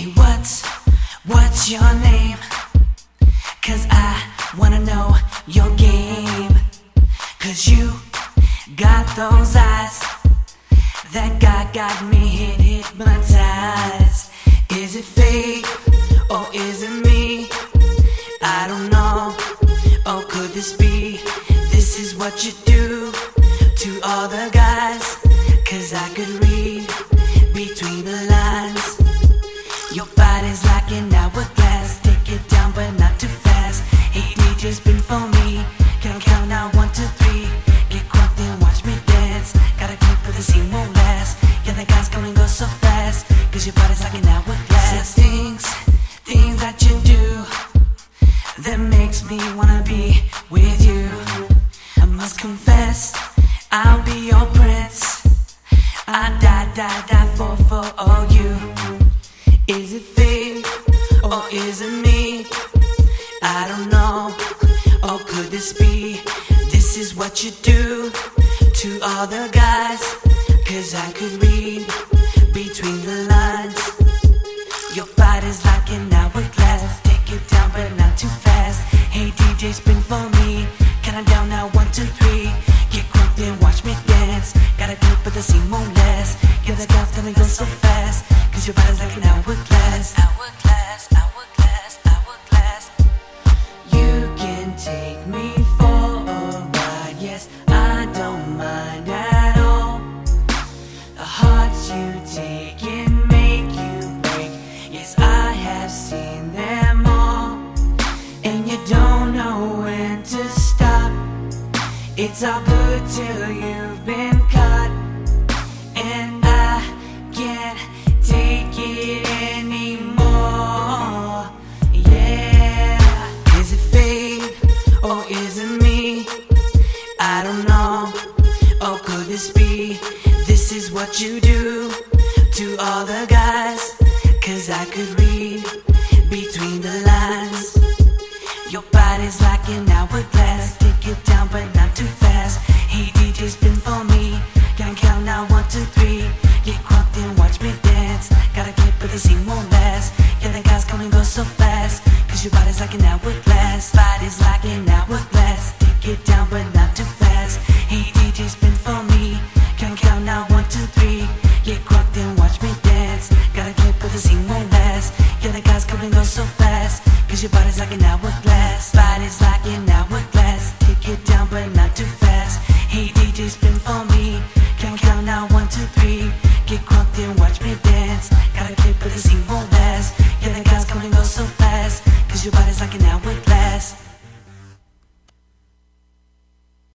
Hey, what's, what's your name? Cause I wanna know your game. Cause you got those eyes that got, got me hit, hypnotized. Is it fate or is it me? I don't know. Or could this be? This is what you do to all the guys. Cause I could read Count now? One, two, three. Get then watch me dance. Gotta keep but the scene. Yeah, the guys and go so fast. Cause your body's like an things, things that you do that makes me wanna be with you. I must confess, I'll be your prince. I die, die, die for, for all you. Is it fate or is it me? I don't know. Or could this be? This is what you do to all the guys. Cause I could read between the lines. Your body's like an hourglass. Take it down, but not too fast. Hey DJ, spin for me. I down now? One, two, three. Get crunk, then watch me dance. Gotta do, but the scene won't last. Yeah, the guys gonna go so fast. Cause your body's like an. Hourglass, hourglass, hourglass. Have seen them all. And you don't know when to stop. It's all good till you've been caught. And I can't take it anymore. Yeah. Is it fate or is it me? I don't know. Or could this be? This is what you do to all the guys. Cause I could read Cause your body's like an hourglass. Body's like an hourglass. Take it down, but not too fast. Hey, DJ, spin for me. I count now? One, two, three. Get crunk, then watch me dance. Gotta keep but the scene won't last. Yeah, the guys come and go so fast. Cause your body's like an hourglass. Cause your body's like an hourglass.